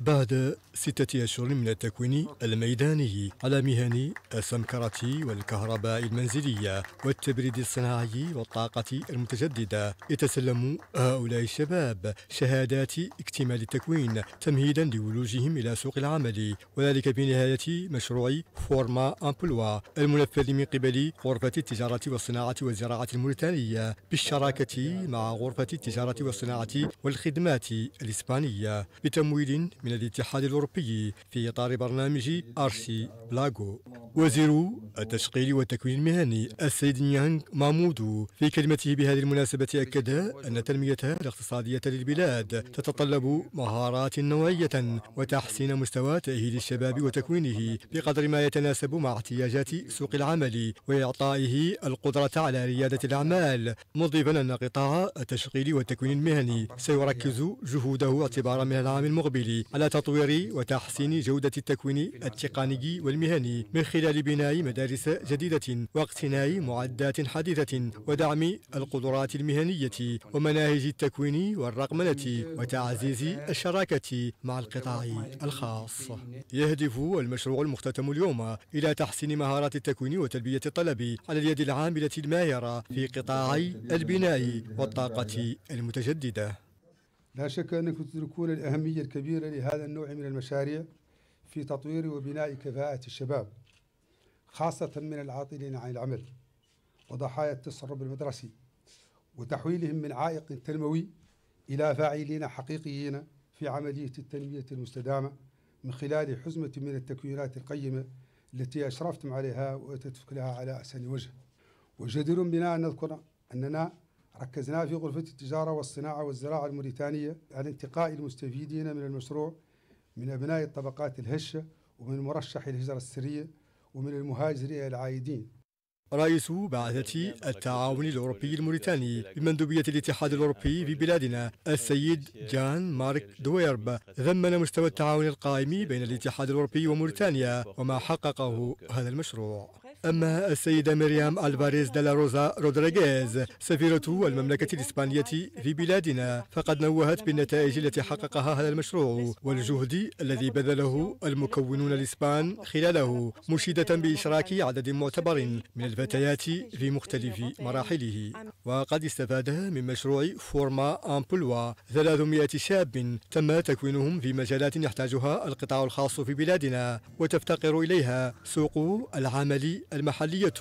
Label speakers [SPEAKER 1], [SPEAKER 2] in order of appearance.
[SPEAKER 1] بعد ستة أشهر من التكوين الميداني على مهن السمكرة والكهرباء المنزلية والتبريد الصناعي والطاقة المتجددة يتسلم هؤلاء الشباب شهادات اكتمال التكوين تمهيدا لولوجهم إلى سوق العمل وذلك بنهاية مشروع فورما أمبلوا المنفذ من قبل غرفة التجارة والصناعة والزراعة الموريتانية بالشراكة مع غرفة التجارة والصناعة والخدمات الإسبانية بتمويل من الاتحاد الأوروبي في إطار برنامج أرسي بلاغو وزير التشغيل والتكوين المهني السيد نيانغ مامودو في كلمته بهذه المناسبة أكد أن التنمية الاقتصادية للبلاد تتطلب مهارات نوعية وتحسين مستوى تأهيل الشباب وتكوينه بقدر ما يتناسب مع احتياجات سوق العمل وإعطائه القدرة على ريادة الأعمال. مضيفا أن قطاع التشغيل والتكوين المهني سيركز جهوده اعتبارا من العام المقبل تطوير وتحسين جودة التكوين التقني والمهني من خلال بناء مدارس جديدة واقتناء معدات حديثة ودعم القدرات المهنية ومناهج التكوين والرقمنة وتعزيز الشراكة مع القطاع الخاص. يهدف المشروع المختتم اليوم إلى تحسين مهارات التكوين وتلبية الطلب على اليد العاملة الماهرة في قطاع البناء والطاقة المتجددة.
[SPEAKER 2] لا شك أنكم تدركون الأهمية الكبيرة لهذا النوع من المشاريع في تطوير وبناء كفاءة الشباب خاصة من العاطلين عن العمل وضحايا التسرب المدرسي وتحويلهم من عائق تنموي إلى فاعلين حقيقيين في عملية التنمية المستدامة من خلال حزمة من التكوينات القيمة التي أشرفتم عليها وأتتك لها على أحسن وجه. وجدير بنا أن نذكر أننا ركزنا في غرفة التجارة والصناعة والزراعة الموريتانية على انتقاء المستفيدين من المشروع من أبناء الطبقات الهشة ومن مرشح الهجرة السرية ومن المهاجرين العايدين.
[SPEAKER 1] رئيس بعثة التعاون الأوروبي الموريتاني بمندوبية الاتحاد الأوروبي في بلادنا السيد جان مارك دويرب ثمن مستوى التعاون القائم بين الاتحاد الأوروبي وموريتانيا وما حققه هذا المشروع. أما السيدة مريم ألفاريز دالا روزا رودريغيز سفيرة المملكة الإسبانية في بلادنا فقد نوهت بالنتائج التي حققها هذا المشروع والجهد الذي بذله المكونون الإسبان خلاله مشيدة بإشراك عدد معتبر من الفتيات في مختلف مراحله. وقد استفاد من مشروع فورما أمبلوا 300 شاب تم تكوينهم في مجالات يحتاجها القطاع الخاص في بلادنا وتفتقر إليها سوق العمل المحلية